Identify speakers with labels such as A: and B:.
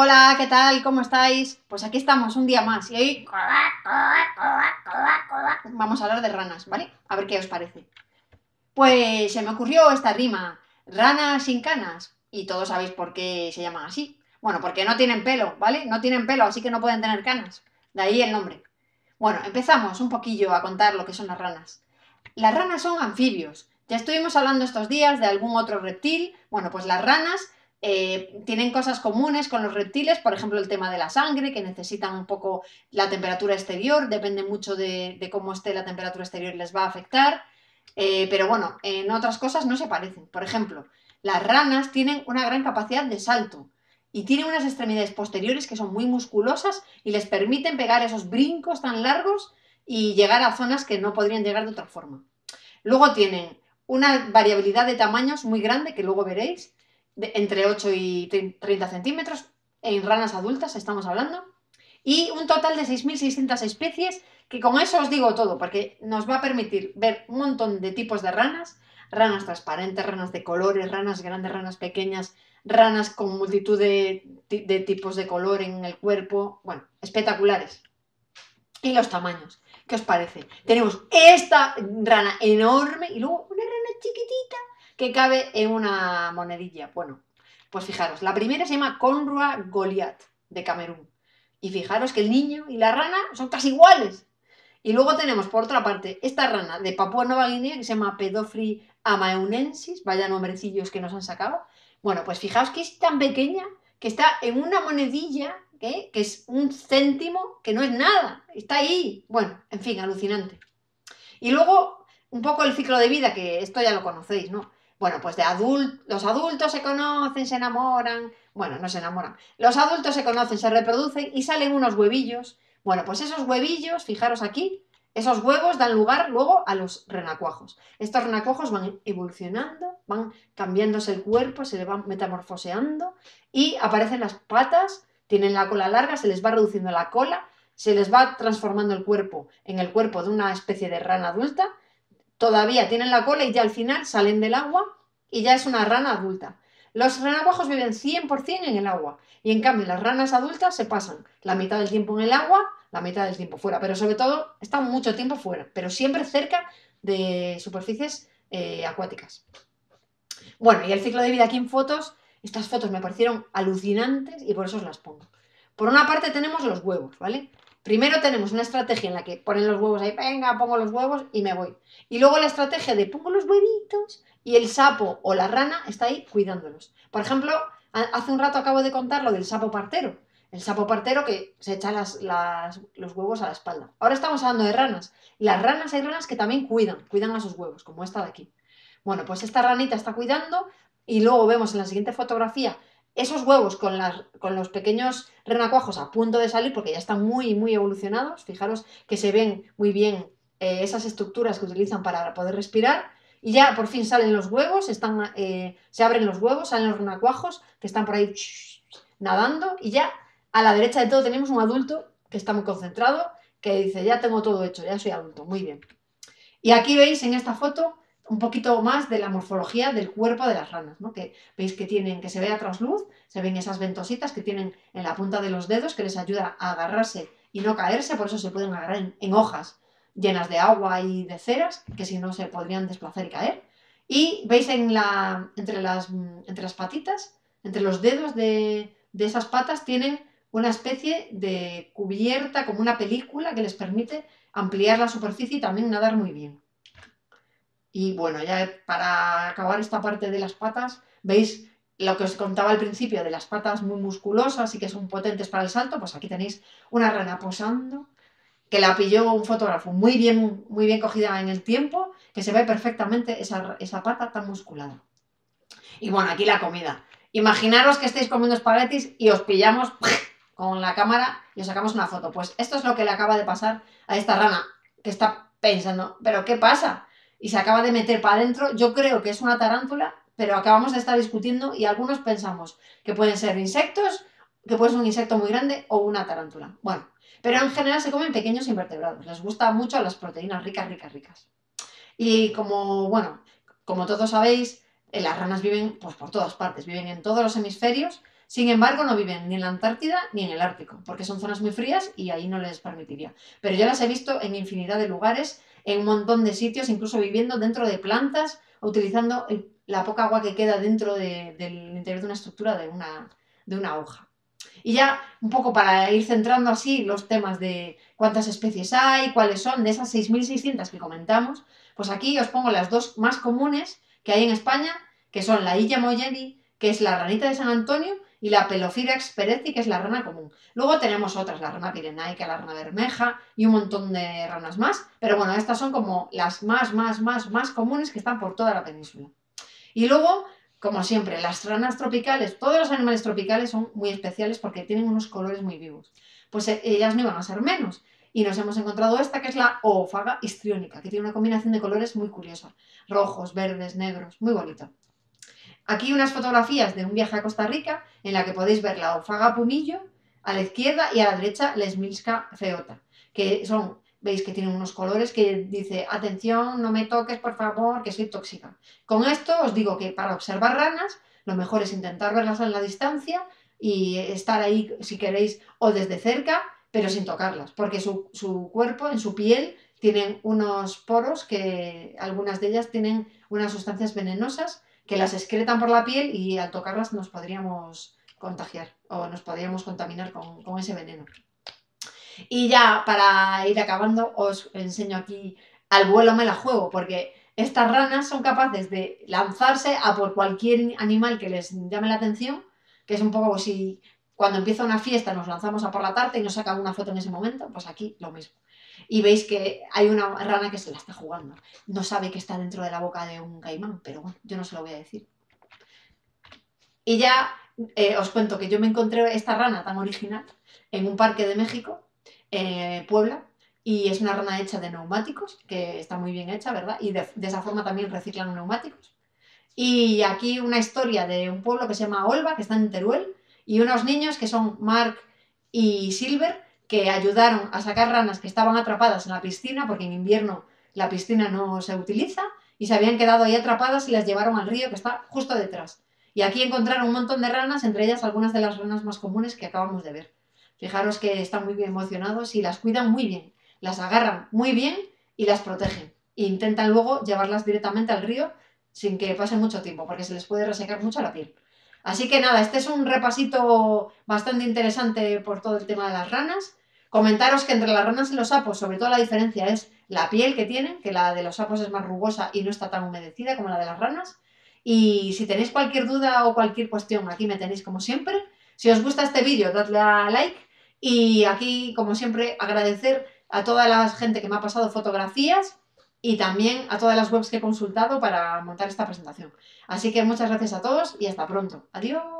A: Hola, ¿qué tal? ¿Cómo estáis? Pues aquí estamos un día más y hoy vamos a hablar de ranas, ¿vale? A ver qué os parece. Pues se me ocurrió esta rima, ranas sin canas, y todos sabéis por qué se llaman así. Bueno, porque no tienen pelo, ¿vale? No tienen pelo, así que no pueden tener canas. De ahí el nombre. Bueno, empezamos un poquillo a contar lo que son las ranas. Las ranas son anfibios. Ya estuvimos hablando estos días de algún otro reptil. Bueno, pues las ranas eh, tienen cosas comunes con los reptiles, por ejemplo, el tema de la sangre, que necesitan un poco la temperatura exterior, depende mucho de, cómo esté la temperatura exterior, les va a afectar. Eh, pero bueno, en otras cosas no se parecen. Por ejemplo, las ranas tienen una gran capacidad de salto y tienen unas extremidades posteriores que son muy musculosas y les permiten pegar esos brincos tan largos y llegar a zonas que no podrían llegar de otra forma. Luego tienen una variabilidad de tamaños muy grande, que luego veréis, entre 8 y 30 centímetros, en ranas adultas estamos hablando, y un total de 6.600 especies, que con eso os digo todo, porque nos va a permitir ver un montón de tipos de ranas, ranas transparentes, ranas de colores, ranas grandes, ranas pequeñas, ranas con multitud de, tipos de color en el cuerpo, bueno, espectaculares. Y los tamaños, ¿qué os parece? Tenemos esta rana enorme y luego una rana chiquitita que cabe en una monedilla. Bueno, pues fijaros, la primera se llama Conrua Goliath, de Camerún. Y fijaros que el niño y la rana son casi iguales. Y luego tenemos, por otra parte, esta rana de Papua Nueva Guinea que se llama Pedofri amaeunensis, vaya nombrecillos que nos han sacado, bueno, pues fijaos que es tan pequeña que está en una monedilla, ¿eh? que es un céntimo, que no es nada, está ahí. Bueno, en fin, alucinante. Y luego, un poco el ciclo de vida, que esto ya lo conocéis, ¿no? Bueno, pues de los adultos se conocen, se enamoran, bueno, no se enamoran, los adultos se conocen, se reproducen y salen unos huevillos. Bueno, pues esos huevillos, fijaros aquí, esos huevos dan lugar luego a los renacuajos. Estos renacuajos van evolucionando, van cambiándose el cuerpo, se le van metamorfoseando y aparecen las patas, tienen la cola larga, se les va reduciendo la cola, se les va transformando el cuerpo en el cuerpo de una especie de rana adulta, todavía tienen la cola y ya al final salen del agua y ya es una rana adulta. Los renacuajos viven 100% en el agua y en cambio las ranas adultas se pasan la mitad del tiempo en el agua la mitad del tiempo fuera, pero sobre todo están mucho tiempo fuera, pero siempre cerca de superficies eh, acuáticas. Bueno, y el ciclo de vida aquí en fotos, estas fotos me parecieron alucinantes y por eso os las pongo. Por una parte tenemos los huevos, ¿vale? Primero tenemos una estrategia en la que ponen los huevos ahí, venga, pongo los huevos y me voy. Y luego la estrategia de pongo los huevitos y el sapo o la rana está ahí cuidándolos. Por ejemplo, hace un rato acabo de contar lo del sapo partero el sapo partero que se echa los huevos a la espalda. Ahora estamos hablando de ranas. Las ranas hay ranas que también cuidan, cuidan a sus huevos, como esta de aquí. Bueno, pues esta ranita está cuidando y luego vemos en la siguiente fotografía esos huevos con, las, con los pequeños renacuajos a punto de salir porque ya están muy, muy evolucionados. Fijaros que se ven muy bien eh, esas estructuras que utilizan para poder respirar. Y ya por fin salen los huevos, están, eh, se abren los huevos, salen los renacuajos que están por ahí nadando y ya a la derecha de todo tenemos un adulto que está muy concentrado, que dice, ya tengo todo hecho, ya soy adulto, muy bien. Y aquí veis en esta foto un poquito más de la morfología del cuerpo de las ranas, ¿no? Que veis que tienen, que se ve a trasluz, se ven esas ventositas que tienen en la punta de los dedos que les ayuda a agarrarse y no caerse, por eso se pueden agarrar en, hojas llenas de agua y de ceras, que si no se podrían desplazar y caer. Y veis entre, las, patitas, entre los dedos de, de esas patas, tienen una especie de cubierta, como una película que les permite ampliar la superficie y también nadar muy bien. Y bueno, ya para acabar esta parte de las patas, veis lo que os contaba al principio de las patas muy musculosas y que son potentes para el salto, pues aquí tenéis una rana posando que la pilló un fotógrafo muy bien, muy bien cogida en el tiempo, que se ve perfectamente esa, esa pata tan musculada. Y bueno, aquí la comida. Imaginaros que estáis comiendo espaguetis y os pillamos con la cámara y os sacamos una foto. Pues esto es lo que le acaba de pasar a esta rana, que está pensando, ¿pero qué pasa? Y se acaba de meter para adentro. Yo creo que es una tarántula, pero acabamos de estar discutiendo y algunos pensamos que pueden ser insectos, que puede ser un insecto muy grande o una tarántula. Bueno, pero en general se comen pequeños invertebrados. Les gustan mucho las proteínas ricas, ricas, ricas. Y como, bueno, como todos sabéis, eh, las ranas viven pues, por todas partes, viven en todos los hemisferios Sin embargo, no viven ni en la Antártida ni en el Ártico, porque son zonas muy frías y ahí no les permitiría. Pero yo las he visto en infinidad de lugares, en un montón de sitios, incluso viviendo dentro de plantas, utilizando la poca agua que queda dentro del interior de una estructura de una, de una hoja. Y ya un poco para ir centrando así los temas de cuántas especies hay, cuáles son, de esas 6.600 que comentamos, pues aquí os pongo las dos más comunes que hay en España, que son la Illa moyeni, que es la ranita de San Antonio, y la Pelophyrax perezi, que es la rana común. Luego tenemos otras, la rana pirenaica, la rana bermeja y un montón de ranas más, pero bueno, estas son como las más, más, más, más comunes que están por toda la península. Y luego, como siempre, las ranas tropicales, todos los animales tropicales son muy especiales porque tienen unos colores muy vivos. Pues eh, ellas no iban a ser menos. Y nos hemos encontrado esta que es la oofaga histriónica, que tiene una combinación de colores muy curiosa. Rojos, verdes, negros, muy bonita. Aquí unas fotografías de un viaje a Costa Rica en la que podéis ver la ofaga pumillo a la izquierda y a la derecha la esmilska feota, que son, veis que tienen unos colores que dice, atención, no me toques por favor, que soy tóxica. Con esto os digo que para observar ranas, lo mejor es intentar verlas en la distancia y estar ahí si queréis o desde cerca, pero sin tocarlas, porque su, su cuerpo, en su piel, tienen unos poros que algunas de ellas tienen unas sustancias venenosas que las excretan por la piel y al tocarlas nos podríamos contagiar o nos podríamos contaminar con, ese veneno. Y ya para ir acabando os enseño aquí al vuelo me la juego porque estas ranas son capaces de lanzarse a por cualquier animal que les llame la atención, que es un poco como si cuando empieza una fiesta nos lanzamos a por la tarta y nos sacan una foto en ese momento, pues aquí lo mismo y veis que hay una rana que se la está jugando. No sabe que está dentro de la boca de un caimán, pero bueno, yo no se lo voy a decir. Y ya eh, os cuento que yo me encontré esta rana tan original en un parque de México, eh, Puebla, y es una rana hecha de neumáticos, que está muy bien hecha, ¿verdad? Y de, esa forma también reciclan neumáticos. Y aquí una historia de un pueblo que se llama Olva, que está en Teruel, y unos niños que son Mark y Silver, que ayudaron a sacar ranas que estaban atrapadas en la piscina, porque en invierno la piscina no se utiliza, y se habían quedado ahí atrapadas y las llevaron al río que está justo detrás. Y aquí encontraron un montón de ranas, entre ellas algunas de las ranas más comunes que acabamos de ver. Fijaros que están muy bien emocionados y las cuidan muy bien, las agarran muy bien y las protegen. E intentan luego llevarlas directamente al río sin que pase mucho tiempo, porque se les puede resecar mucho la piel. Así que nada, este es un repasito bastante interesante por todo el tema de las ranas. Comentaros que entre las ranas y los sapos, sobre todo la diferencia es la piel que tienen, que la de los sapos es más rugosa y no está tan humedecida como la de las ranas. Y si tenéis cualquier duda o cualquier cuestión, aquí me tenéis como siempre. Si os gusta este vídeo, dadle a like. Y aquí, como siempre, agradecer a toda la gente que me ha pasado fotografías y también a todas las webs que he consultado para montar esta presentación. Así que muchas gracias a todos y hasta pronto. Adiós.